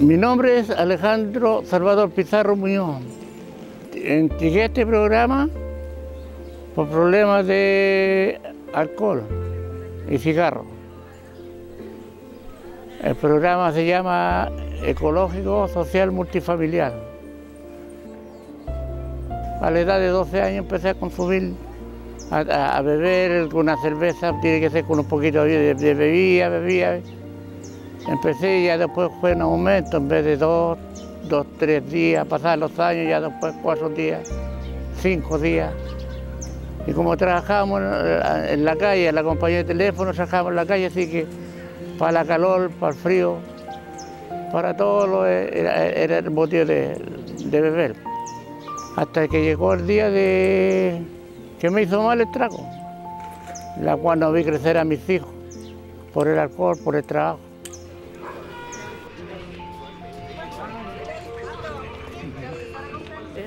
Mi nombre es Alejandro Salvador Pizarro Muñoz. A este programa por problemas de alcohol y cigarro. El programa se llama Ecológico Social Multifamiliar. A la edad de 12 años empecé a consumir, a, beber una cerveza, tiene que ser con un poquito de, de bebida, bebía. Empecé y ya después fue un aumento, en vez de dos, dos, tres días, pasar los años, ya después cuatro días, cinco días. Y como trabajábamos en la calle, la compañía de teléfono, trabajábamos en la calle, así que para la calor, para el frío, para todo lo era, el motivo de, beber. Hasta que llegó el día de que me hizo mal el trago, la cual no vi crecer a mis hijos por el alcohol, por el trabajo.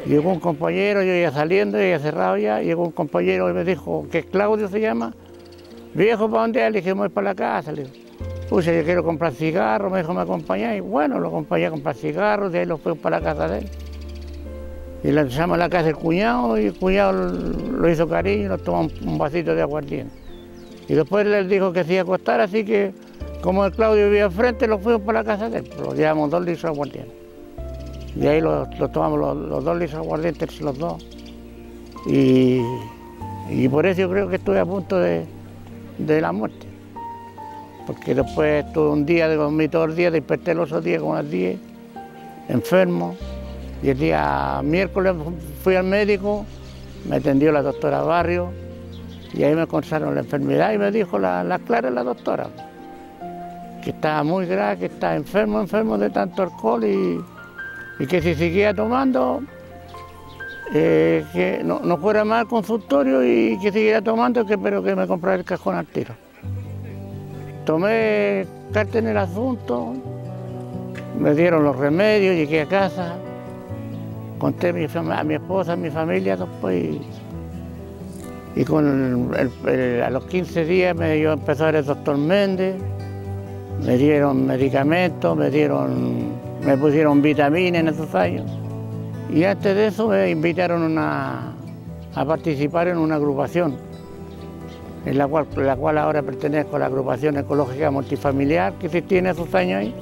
Llegó un compañero, yo ya saliendo, ya cerrado ya, llegó un compañero y me dijo, que Claudio se llama, viejo, ¿para dónde? Le dije, voy para la casa. Le Puse, yo quiero comprar cigarros, me dijo, ¿me acompañáis? Bueno, lo acompañé a comprar cigarros, de ahí lo fui para la casa de él. Y le empezamos a la casa del cuñado y el cuñado lo hizo cariño y nos tomó un vasito de aguardiente. Y después él dijo que se iba a acostar, así que como el Claudio vivía enfrente, lo fuimos para la casa de él. Lo llevamos dos litros de aguardiente. Y ahí lo, tomamos los, dos litros de aguardiente, los dos. Y, por eso yo creo que estuve a punto de la muerte porque después estuve un día, dormí todo el día, desperté los otros días con las 10, enfermo, y el día miércoles fui al médico, me atendió la doctora Barrio, y ahí me contaron la enfermedad y me dijo la, la clara la doctora, que estaba muy grave, que estaba enfermo, enfermo de tanto alcohol y, que si seguía tomando, eh, que no, fuera más al consultorio y que siguiera tomando, que, pero que me comprara el cajón al tiro. Tomé carta en el asunto, me dieron los remedios, llegué a casa, conté a mi, esposa, a mi familia después y, con a los 15 días me dio empezar el doctor Méndez, me dieron medicamentos, me dieron, me pusieron vitaminas en esos años. Y antes de eso me invitaron a participar en una agrupación en la cual, la cual ahora pertenezco a la agrupación ecológica multifamiliar que se tiene esos años ahí.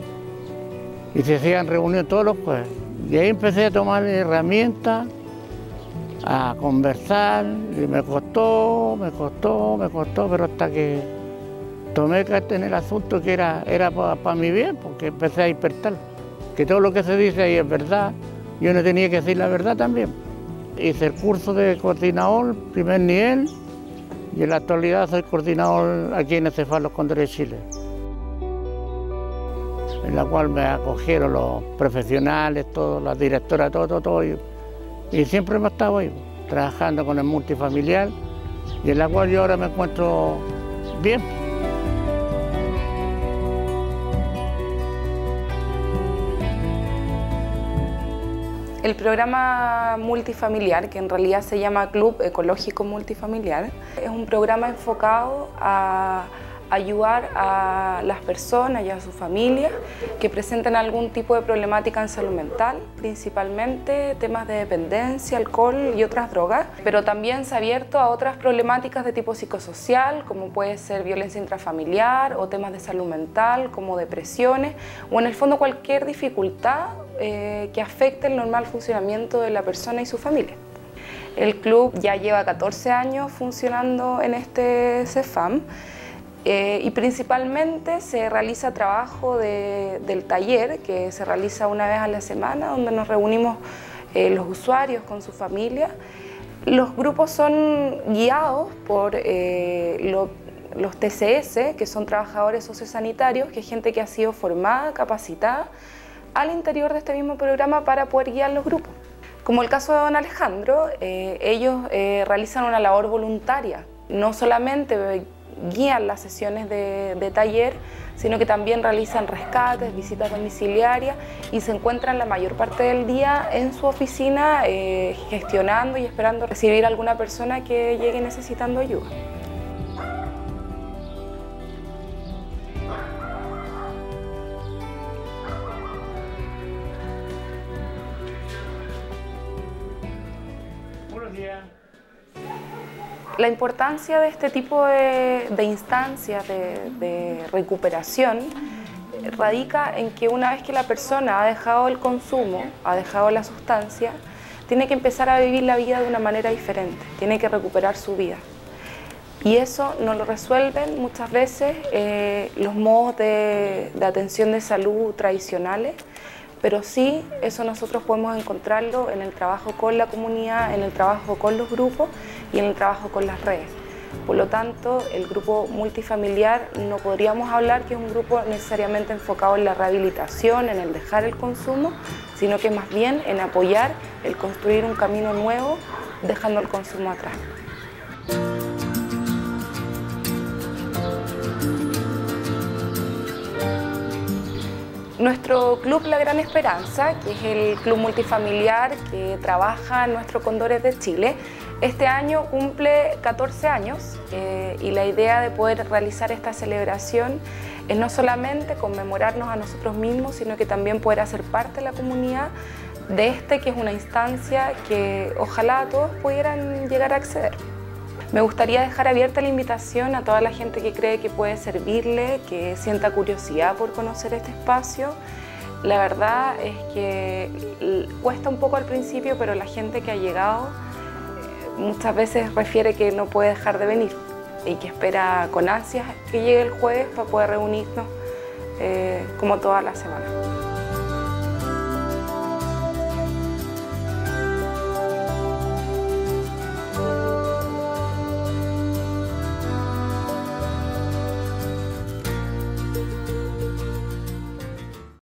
Y se hacían reuniones todos los jueves. Y ahí empecé a tomar herramientas, a conversar, y me costó, me costó, me costó, pero hasta que tomé carta en el asunto que era, era para mi bien, porque empecé a despertar. Que todo lo que se dice ahí es verdad, yo no tenía que decir la verdad también. Hice el curso de coordinador, primer nivel, y en la actualidad soy coordinador aquí en Cefalos Condores Chile, en la cual me acogieron los profesionales, todos, las directoras, todo, todo, todo. Y, siempre me estado ahí, trabajando con el multifamiliar y en la cual yo ahora me encuentro bien. El programa multifamiliar, que en realidad se llama Club Ecológico Multifamiliar, es un programa enfocado a ayudar a las personas y a sus familias que presenten algún tipo de problemática en salud mental, principalmente temas de dependencia, alcohol y otras drogas, pero también se ha abierto a otras problemáticas de tipo psicosocial, como puede ser violencia intrafamiliar o temas de salud mental, como depresiones, o en el fondo cualquier dificultad eh, que afecte el normal funcionamiento de la persona y su familia. El club ya lleva 14 años funcionando en este CEFAM eh, y principalmente se realiza trabajo del taller que se realiza una vez a la semana donde nos reunimos eh, los usuarios con su familia. Los grupos son guiados por eh, los TCS, que son trabajadores sociosanitarios, que es gente que ha sido formada, capacitada al interior de este mismo programa para poder guiar los grupos. Como el caso de don Alejandro, ellos realizan una labor voluntaria, no solamente guían las sesiones de, taller, sino que también realizan rescates, visitas domiciliarias y se encuentran la mayor parte del día en su oficina eh, gestionando y esperando recibir a alguna persona que llegue necesitando ayuda. La importancia de este tipo de, instancias de, recuperación radica en que una vez que la persona ha dejado el consumo, ha dejado la sustancia, tiene que empezar a vivir la vida de una manera diferente, tiene que recuperar su vida. Y eso no lo resuelven muchas veces eh, los modos de, de atención de salud tradicionales, pero sí eso nosotros podemos encontrarlo en el trabajo con la comunidad, en el trabajo con los grupos y en el trabajo con las redes. Por lo tanto, el grupo multifamiliar no podríamos hablar que es un grupo necesariamente enfocado en la rehabilitación, en el dejar el consumo, sino que más bien en apoyar el construir un camino nuevo dejando el consumo atrás. Nuestro club La Gran Esperanza, que es el club multifamiliar que trabaja en nuestro Condores de Chile, este año cumple 14 años eh, y la idea de poder realizar esta celebración es no solamente conmemorarnos a nosotros mismos, sino que también poder hacer parte de la comunidad de este, que es una instancia que ojalá todos pudieran llegar a acceder. Me gustaría dejar abierta la invitación a toda la gente que cree que puede servirle, que sienta curiosidad por conocer este espacio. La verdad es que cuesta un poco al principio, pero la gente que ha llegado eh, muchas veces refiere que no puede dejar de venir y que espera con ansias que llegue el jueves para poder reunirnos eh, como toda la semana.